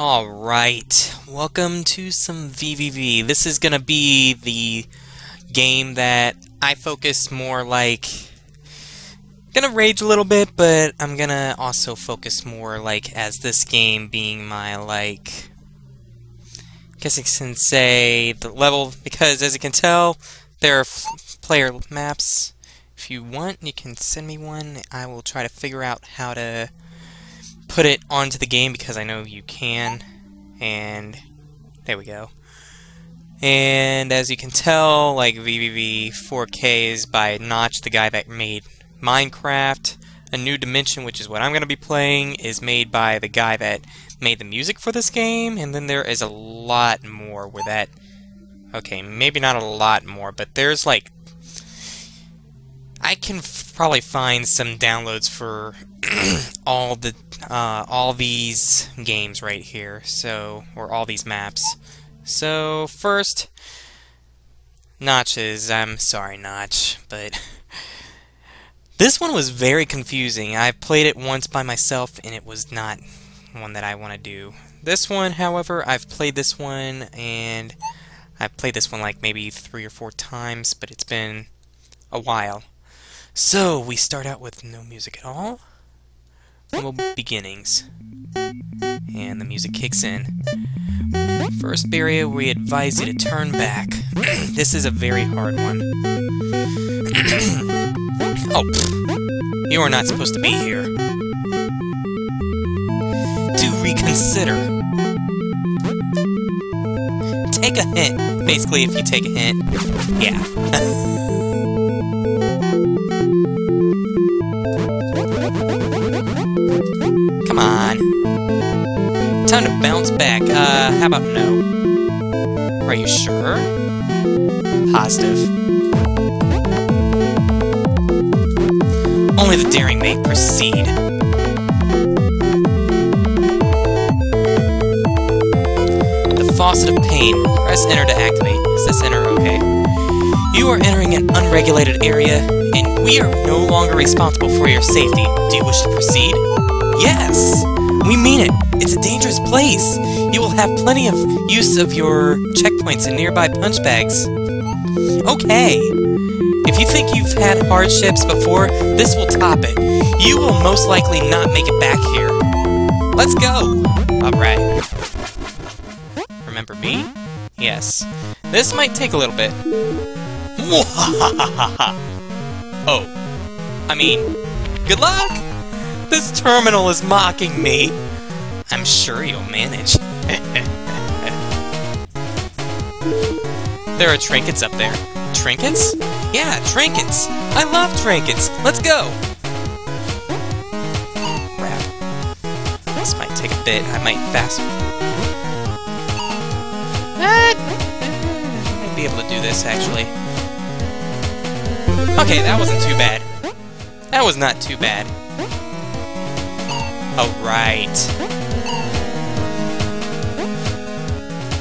Alright, welcome to some VVV. This is gonna be the game that I focus more like... Gonna rage a little bit, but I'm gonna also focus more like as this game being my like... I guess I can say the level, because as you can tell, there are player maps. If you want, you can send me one. I will try to figure out how to put it onto the game because I know you can. And there we go. And as you can tell, like VVV 4K is by Notch, the guy that made Minecraft. A New Dimension, which is what I'm going to be playing, is made by the guy that made the music for this game. And then there is a lot more where that... Okay, maybe not a lot more, but there's like I can probably find some downloads for all the uh, all these games right here. So, or all these maps. So first, Notch's. I'm sorry, Notch, but this one was very confusing. I played it once by myself, and it was not one that I want to do. This one, however, I've played this one, and I've played this one like maybe three or four times, but it's been a while. So, we start out with no music at all. Beginnings. And the music kicks in. First barrier, we advise you to turn back. this is a very hard one. oh, you are not supposed to be here. Do reconsider. Take a hint. Basically, if you take a hint, yeah. Time to bounce back. Uh, how about no? Are you sure? Positive. Only the daring may proceed. The faucet of pain. Press enter to activate. Is this enter okay? You are entering an unregulated area, and we are no longer responsible for your safety. Do you wish to proceed? Yes! We mean it! It's a dangerous place! You will have plenty of use of your checkpoints and nearby punch bags. Okay! If you think you've had hardships before, this will top it. You will most likely not make it back here. Let's go! Alright. Remember me? Yes. This might take a little bit. oh. I mean, good luck! This terminal is mocking me. I'm sure you'll manage. there are trinkets up there. Trinkets? Yeah, trinkets! I love trinkets! Let's go! Crap. This might take a bit. I might fast... I might be able to do this, actually. Okay, that wasn't too bad. That was not too bad. Oh, right.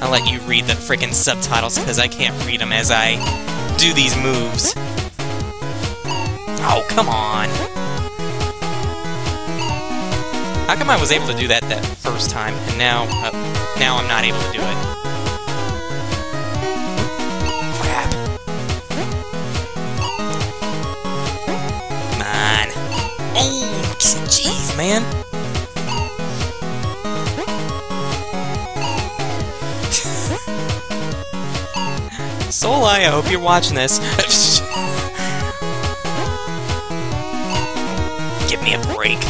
I'll let you read the frickin' subtitles because I can't read them as I do these moves. Oh, come on. How come I was able to do that that first time, and now, uh, now I'm not able to do it? I hope you're watching this. Give me a break.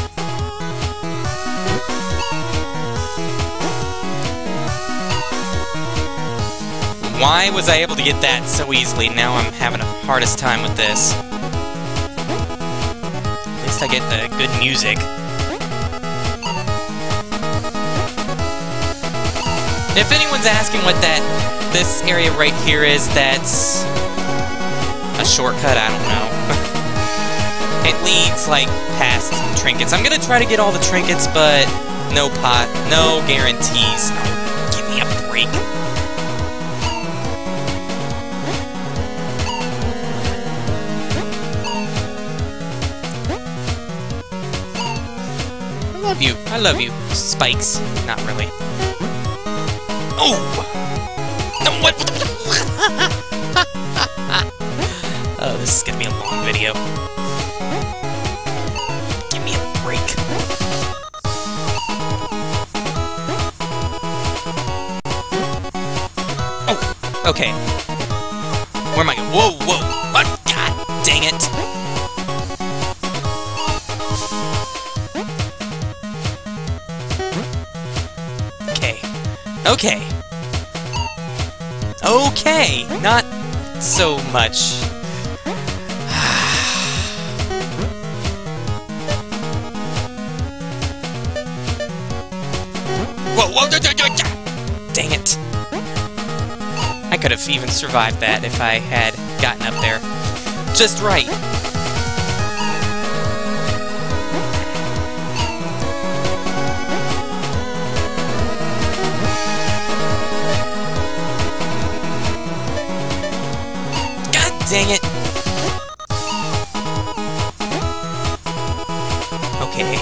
Why was I able to get that so easily? Now I'm having the hardest time with this. At least I get the good music. If anyone's asking what that this area right here is, that's a shortcut, I don't know. it leads, like, past trinkets. I'm gonna try to get all the trinkets, but no pot, no guarantees. Give me a break. I love you. I love you. Spikes. Not really. Oh! What? oh, this is gonna be a long video. Give me a break. Oh, okay. Where am I going? Whoa, whoa! What? God dang it! Okay, okay. Okay. Not so much. whoa, whoa, da, da, da, da. dang it. I could have even survived that if I had gotten up there just right. Dang it! Okay.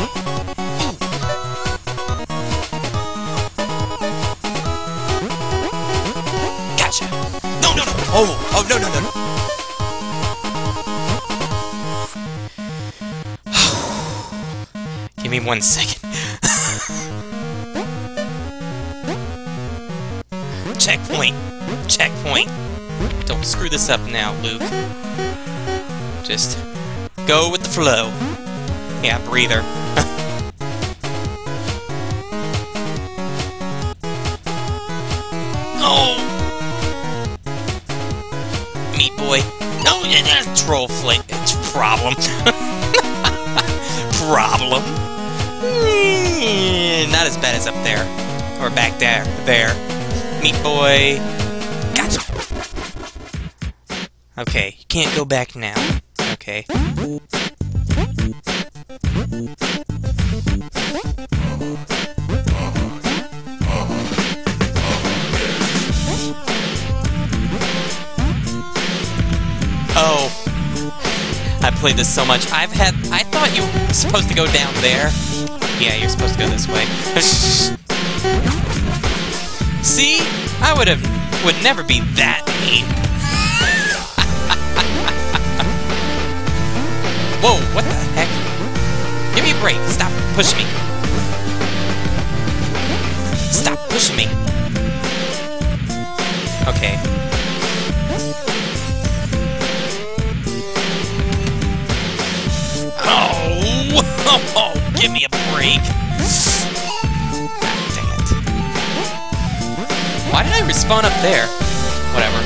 Gotcha! No, no, no! Oh, oh, no, no, no! Give me one second. Checkpoint! Checkpoint! Don't screw this up now, Luke. Just go with the flow. Yeah, breather. oh! Meat boy. No, yeah, troll flake. It's problem. problem. Mm, Not as bad as up there. Or back there. There. Meat boy. Okay, you can't go back now. Okay. Oh. I played this so much. I've had... I thought you were supposed to go down there. Yeah, you're supposed to go this way. See? I would have... would never be that mean. Whoa, what the heck? Give me a break. Stop pushing me. Stop pushing me. Okay. Oh! oh give me a break. God dang it. Why did I respawn up there? Whatever.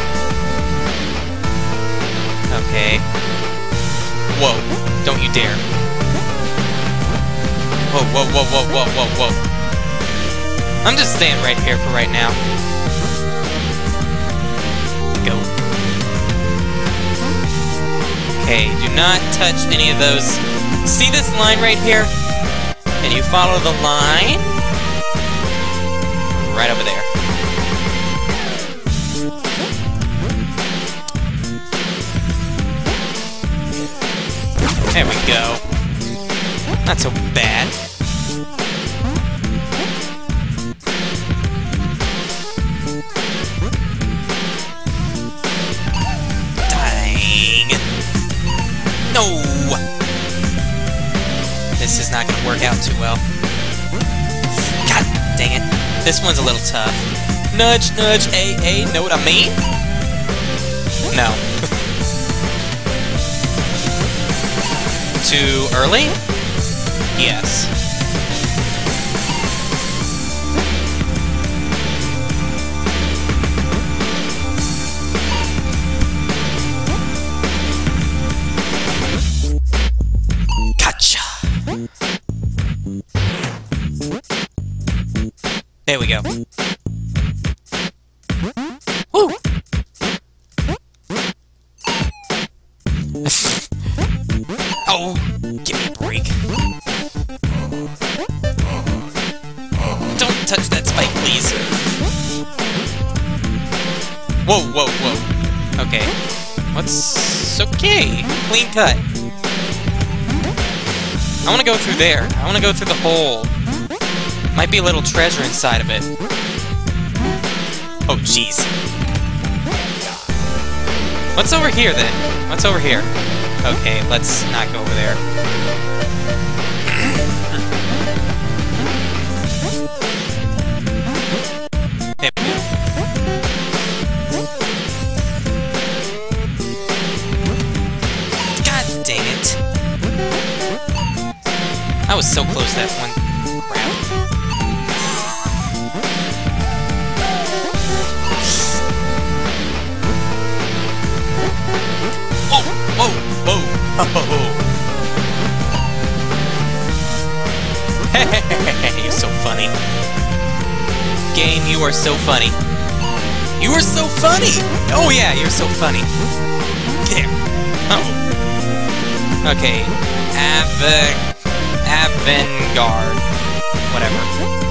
Okay. Whoa. Don't you dare. Whoa, whoa, whoa, whoa, whoa, whoa, whoa. I'm just staying right here for right now. Go. Okay, do not touch any of those. See this line right here? And you follow the line right over there. There we go. Not so bad. Dang. No! This is not gonna work out too well. God dang it. This one's a little tough. Nudge, nudge, A, A, know what I mean? No. Too early? Yes. Gotcha! There we go. Woo! Oh, give me a break. Don't touch that spike, please. Whoa, whoa, whoa. Okay. What's okay? Clean cut. I want to go through there. I want to go through the hole. Might be a little treasure inside of it. Oh, jeez. What's over here, then? What's over here? Okay, let's not go over there. God dang it. I was so close that one you're so funny. Game, you are so funny. You are so funny! Oh yeah, you're so funny. There. Oh. Okay. Av... Avangard. Whatever.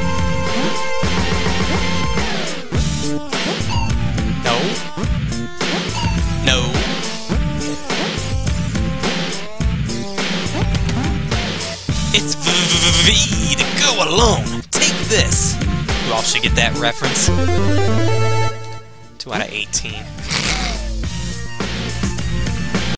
Alone. Take this. You all should get that reference. 2 out of 18.